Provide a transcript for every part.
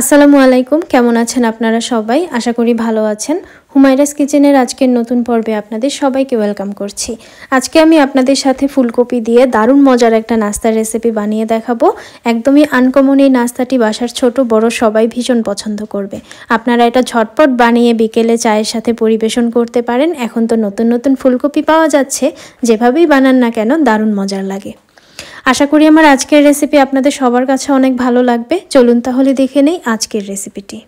আসসালামু আলাইকুম, কেমন আছেন আপনারা সবাই? আশা করি ভালো আছেন। হুমায়রাস কিচেনের আজকের নতুন পর্বে আপনাদের সবাইকে ওয়েলকাম করছি। আজকে আমি আপনাদের সাথে ফুলকপি দিয়ে দারুণ মজার একটা নাস্তার রেসিপি বানিয়ে দেখাবো। একদমই আনকমন এই নাস্তাটি বাসার ছোট, বড় সবাই ভীষণ পছন্দ করবে। আপনারা এটা ঝটপট বানিয়ে বিকেলে চায়ের সাথে পরিবেশন করতে পারেন। এখন তো নতুন নতুন ফুলকপি পাওয়া যাচ্ছে। যেভাবেই বানান না কেন, দারুণ মজার লাগে। আশা করি আমার আজকের রেসিপি আপনাদের সবার কাছে অনেক ভালো লাগবে। চলুন তাহলে দেখে নেই আজকের রেসিপিটি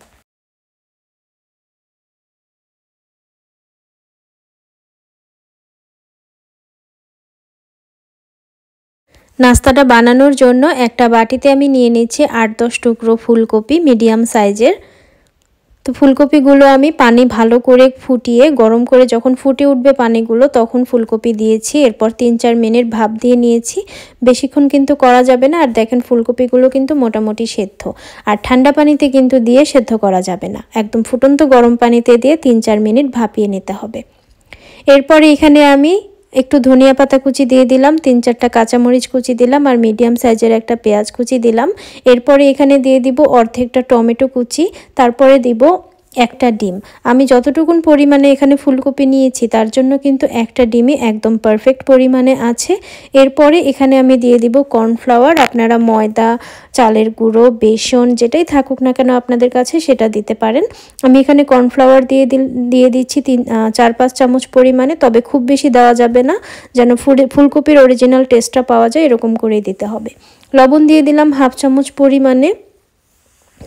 নাস্তাটা বানানোর জন্য একটা বাটিতে আমি নিয়ে নিচ্ছি আট দশ টুকরো ফুলকপি মিডিয়াম সাইজের। তো ফুলকপিগুলো আমি পানি ভালো করে ফুটিয়ে, গরম করে যখন ফুটে উঠবে পানিগুলো, তখন ফুলকপি দিয়েছি। এরপর তিন চার মিনিট ভাপ দিয়ে নিয়েছি। বেশিক্ষণ কিন্তু করা যাবে না। আর দেখেন ফুলকপিগুলো কিন্তু মোটামুটি সেদ্ধ। আর ঠান্ডা পানিতে কিন্তু দিয়ে সেদ্ধ করা যাবে না। একদম ফুটন্ত গরম পানিতে দিয়ে তিন চার মিনিট ভাপিয়ে নিতে হবে। এরপরে এখানে আমি একটু ধনিয়া পাতা কুচি দিয়ে দিলাম, তিন চারটা কাঁচামরিচ কুচি দিলাম আর মিডিয়াম সাইজের একটা পেঁয়াজ কুচি দিলাম। এরপরে এখানে দিয়ে দিব অর্ধেকটা টমেটো কুচি, তারপরে দিব একটা ডিম। আমি যতটুকুন পরিমাণে এখানে ফুলকপি নিয়েছি, তার জন্য কিন্তু একটা ডিমই একদম পারফেক্ট পরিমাণে আছে। এরপরে এখানে আমি দিয়ে দিব কর্নফ্লাওয়ার আপনারা ময়দা, চালের গুঁড়ো, বেসন, যেটাই থাকুক না কেন আপনাদের কাছে সেটা দিতে পারেন। আমি এখানে কর্নফ্লাওয়ার দিয়ে দিল, দিয়ে দিচ্ছি তিন চার, পাঁচ চামচ পরিমাণে, তবে খুব বেশি দেওয়া যাবে না, যেন ফুলকপির অরিজিনাল টেস্টটা পাওয়া যায়, এরকম করেই দিতে হবে। লবণ দিয়ে দিলাম হাফ চামচ পরিমাণে।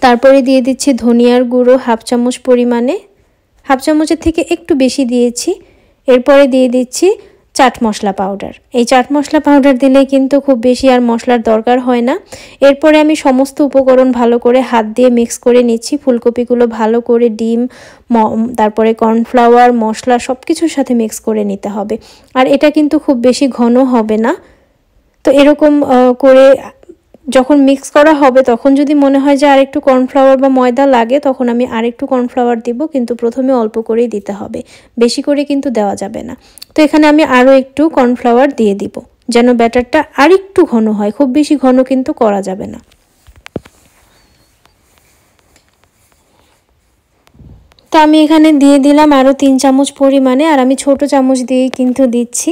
তারপরে দিয়ে দিচ্ছি ধনিয়ার গুঁড়ো হাফ চামচ পরিমাণে। হাফ চামচের থেকে একটু বেশি দিয়েছি। এরপরে দিয়ে দিচ্ছি চাট মশলা পাউডার। এই চাট মশলা পাউডার দিলে কিন্তু খুব বেশি আর মশলার দরকার হয় না। এরপরে আমি সমস্ত উপকরণ ভালো করে হাত দিয়ে মিক্স করে নিচ্ছি। ফুলকপিগুলো ভালো করে ডিম তারপরে কর্নফ্লাওয়ার, মশলা সব কিছুর সাথে মিক্স করে নিতে হবে। আর এটা কিন্তু খুব বেশি ঘন হবে না। তো এরকম করে যখন মিক্স করা হবে, তখন যদি মনে হয় যে আরেকটু কর্নফ্লাওয়ার বা ময়দা লাগে, তখন আমি আরেকটু কর্নফ্লাওয়ার দিব, কিন্তু প্রথমে অল্প করেই দিতে হবে। বেশি করে কিন্তু দেওয়া যাবে না। তো এখানে আমি আরও একটু কর্নফ্লাওয়ার দিয়ে দিব, যেন ব্যাটারটা আরেকটু ঘন হয়। খুব বেশি ঘন কিন্তু করা যাবে না। তো আমি এখানে দিয়ে দিলাম আরও তিন চামচ পরিমাণে, আর আমি ছোট চামচ দিয়েই কিন্তু দিচ্ছি।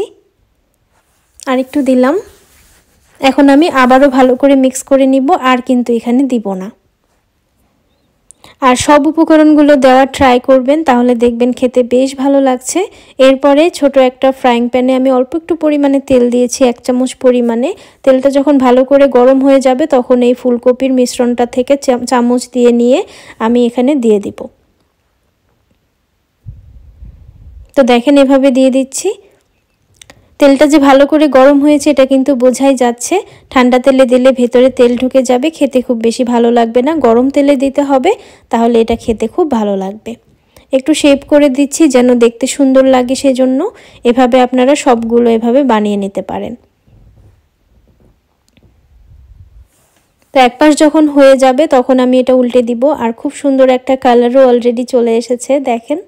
আর একটু দিলাম। এখন আমি আবারও ভালো করে মিক্স করে নিব, আর কিন্তু এখানে দিব না। আর সব উপকরণগুলো দেওয়ার ট্রাই করবেন, তাহলে দেখবেন খেতে বেশ ভালো লাগছে। এরপরে ছোট একটা ফ্রাইং প্যানে আমি অল্প একটু পরিমাণে তেল দিয়েছি, এক চামচ পরিমাণে। তেলটা যখন ভালো করে গরম হয়ে যাবে, তখন এই ফুলকপির মিশ্রণটা থেকে চামচ দিয়ে নিয়ে আমি এখানে দিয়ে দিব। তো দেখেন এভাবে দিয়ে দিচ্ছি। তেলটা যে ভালো করে গরম হয়েছে, এটা কিন্তু বোঝাই যাচ্ছে। ঠান্ডা তেলে দিলে ভেতরে তেল ঢুকে যাবে, খেতে খুব বেশি ভালো লাগবে না। গরম তেলে দিতে হবে, তাহলে এটা খেতে খুব ভালো লাগবে। একটু শেপ করে দিচ্ছি যেন দেখতে সুন্দর লাগে সেজন্য। এভাবে আপনারা সবগুলো এভাবে বানিয়ে নিতে পারেন। তো এক পাশ যখন হয়ে যাবে, তখন আমি এটা উল্টে দিব। আর খুব সুন্দর একটা কালারও অলরেডি চলে এসেছে, দেখেন।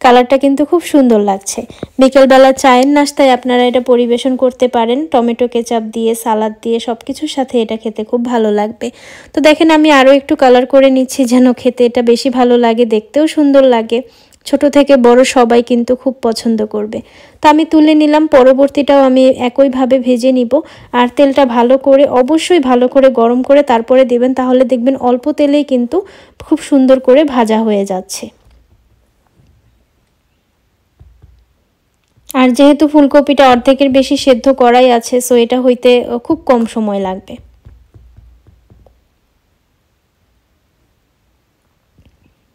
কালারটা কিন্তু খুব সুন্দর লাগছে। বিকেলবেলা চায়ের নাস্তায় আপনারা এটা পরিবেশন করতে পারেন। টমেটো কেচাপ দিয়ে, সালাদ দিয়ে সব কিছুর সাথে এটা খেতে খুব ভালো লাগবে। তো দেখেন আমি আরও একটু কালার করে নিচ্ছি যেন খেতে এটা বেশি ভালো লাগে, দেখতেও সুন্দর লাগে। ছোট থেকে বড় সবাই কিন্তু খুব পছন্দ করবে। তো আমি তুলে নিলাম, পরবর্তীটাও আমি একইভাবে ভেজে নিব। আর তেলটা ভালো করে, অবশ্যই ভালো করে গরম করে তারপরে দেবেন, তাহলে দেখবেন অল্প তেলেই কিন্তু খুব সুন্দর করে ভাজা হয়ে যাচ্ছে। আর যেহেতু ফুলকপিটা অর্ধেকের বেশি সেদ্ধ করাই আছে সো এটা হইতে খুব কম সময় লাগবে।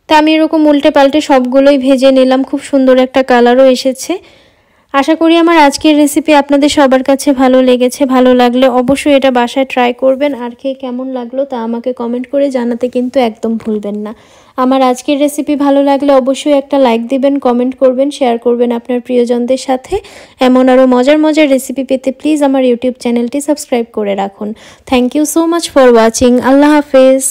তা আমি এরকম উল্টে পাল্টে সবগুলোই ভেজে নিলাম, খুব সুন্দর একটা কালারও এসেছে। আশা করি আমার আজকের রেসিপি আপনাদের সবার কাছে ভালো লেগেছে, ভালো লাগলে অবশ্যই এটা বাসায় ট্রাই করবেন। আর খেয়ে কেমন লাগল তা আমাকে কমেন্ট করে জানাতে কিন্তু একদম ভুলবেন না। আমার আজকের রেসিপি ভালো লাগলে অবশ্যই একটা লাইক দিবেন কমেন্ট করবেন শেয়ার করবেন আপনার প্রিয়জনদের সাথে। এমন আরও মজার মজার রেসিপি পেতে প্লিজ আমার ইউটিউব চ্যানেলটি সাবস্ক্রাইব করে রাখুন। Thank you so much for watching আল্লাহ হাফেজ।